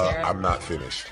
Uh, I'm not finished.